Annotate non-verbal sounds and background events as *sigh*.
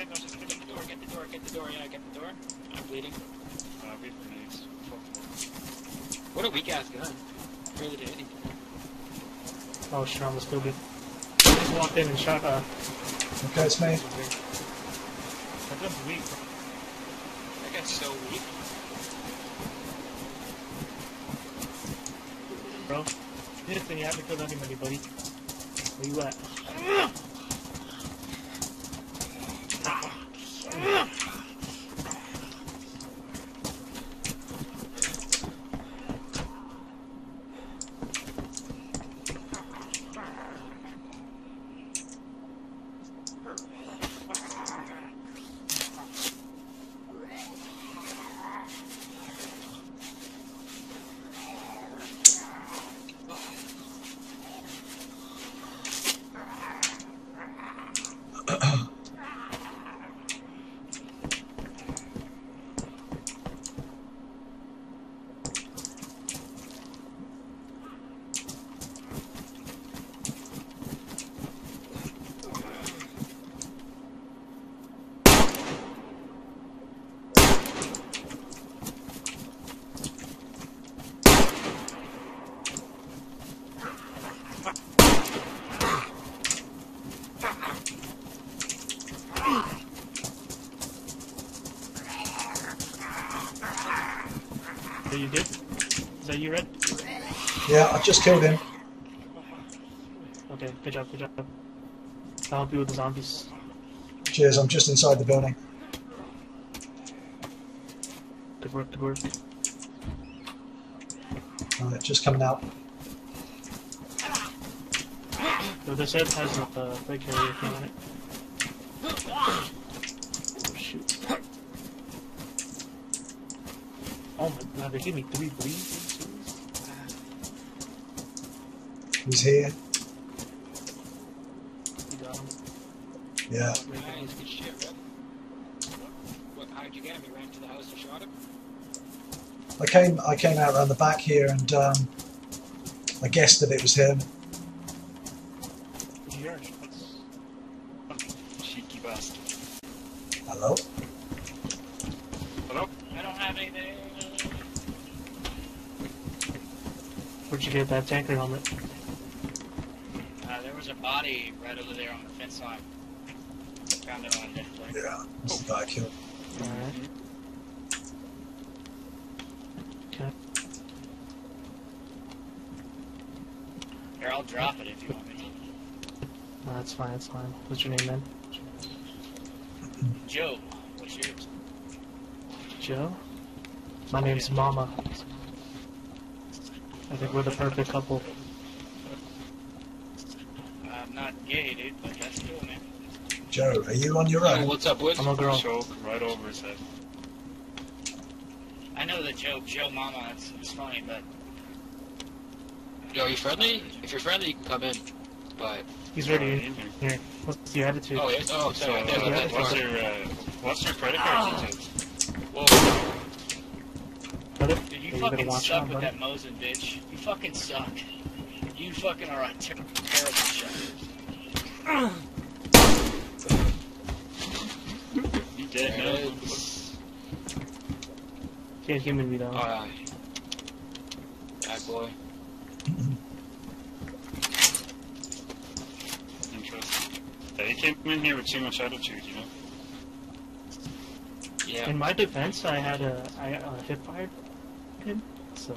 at the door. get the door, get the I'm bleeding. Uh, we have grenades. Fuck What a weak ass gun. Really did anything. Oh shit, I almost killed it. Just walked in and shot, uh, Okay, it's me. that gun's weak. That guy's so weak. Bro, this thing, you haven't killed anybody, buddy. Where you at? *laughs* Are you good? Is that you, Red? Yeah, I just killed him. Okay, good job, good job. I'll help you with the zombies. Cheers, I'm just inside the building. Good work, good work. Alright, just coming out. So this head has a uh, plate carrier thing on it. Oh, shoot. My god, they gave me three bleeds? He's here. You got him. Yeah. Nice, good shit, Red. What, how'd you get him? You ran to the house and shot him? I came I came out around the back here and um, I guessed that it was him. What'd you hear? That's- you. Cheeky bastard. Hello? Hello? I don't have anything. Where'd you get that tanker helmet? Uh, there was a body right over there on the fence line. Found it on a dead place. Yeah, this is the guy killed. Alright. Okay. Here, I'll drop it if you want me to. No, that's fine, that's fine. What's your name, man? Joe, what's yours? Joe? My name's Mama. I think we're the perfect couple. I'm not gay, dude, but that's cool, man. Joe, are you on your Yo, own? what's up, Woods? I'm a girl. Choke right over his head. I know the joke, Joe Mama, it's, it's funny, but Yo, are you friendly? If you're friendly, you can come in. But He's ready. in here. Here. What's your attitude? oh, yeah, oh, So, sorry, uh, right there, what's your, uh, what's your credit card details? Whoa, Brother? Dude, you Yeah, fucking better watch suck out, with buddy. that Mosin, bitch. You fucking suck. You fucking are a ter- terrible shot. You dead there now? Can't human me though. Alright. Bad boy. Interesting. Yeah, he came in here with too much attitude, you know? Yeah. In my defense, I had a I uh, hip fired so